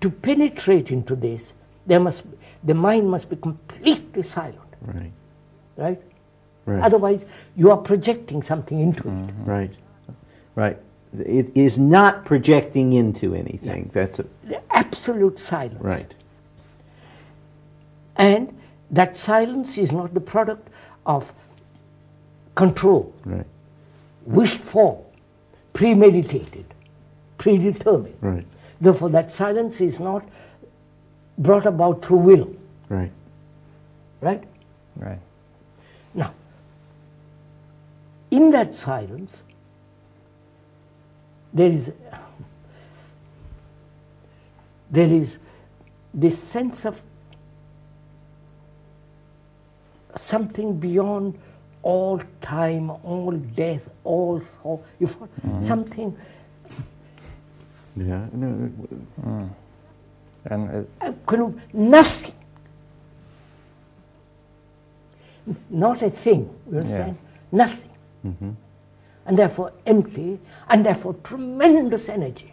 to penetrate into this, there must, the mind must be completely silent, Right. right? Right. Otherwise, you are projecting something into it. Mm-hmm. Right. Right. It is not projecting into anything. That's a, The absolute silence. right. And that silence is not the product of control, Right. wished for, premeditated, predetermined. Right. Therefore, that silence is not brought about through will, Right. right? Right. Now, in that silence, there is there is this sense of something beyond all time, all death, all thought. You follow? Mm-hmm. Something Yeah. No. Hmm. And it, uh, uh nothing, not a thing. You understand? Yes. Nothing, mm-hmm. and therefore empty, and therefore tremendous energy.